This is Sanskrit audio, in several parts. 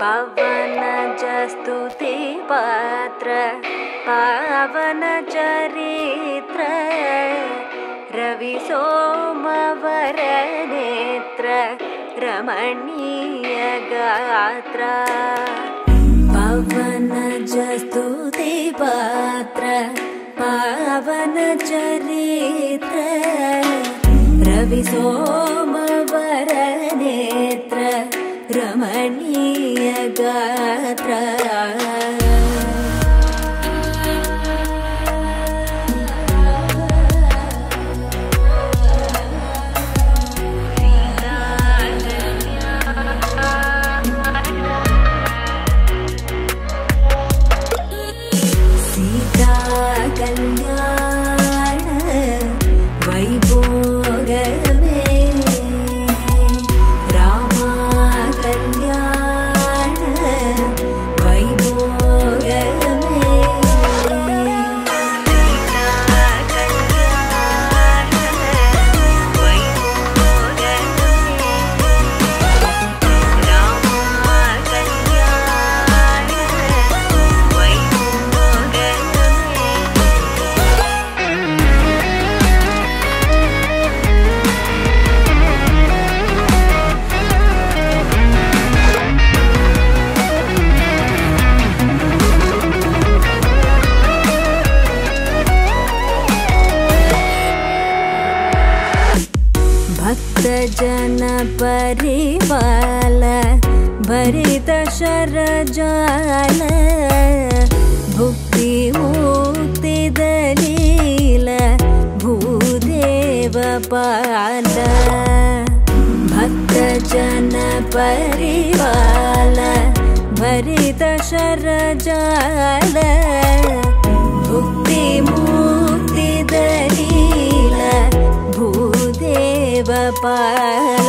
पवन जस्तुति पात्र पावन चरित्र रवि सोमवर नेत्र रमणीय गात्र पवन जस्तुति पात्र पावन चरित्र aniya gatra भक्तजन परिपाल भरित शरजाल भुक्ति मुक्ति दलील भूदेव पाल। भक्तजन परिपाल भरित शरजाल ഉപപാല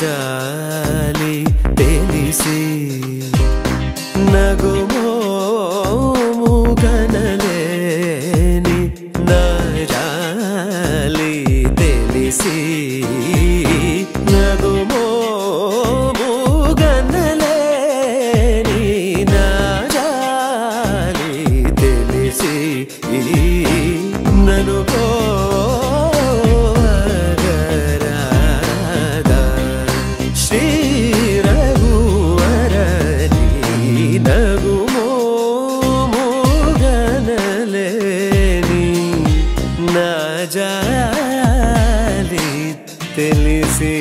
జాలి తెలిసి నగుమోము కనలేని నరాలి తెలిసి నగుమోము కనలేని నరాలి తెలిసి ననుకో ಜಾಲಿ ತಿಳಿಸಿ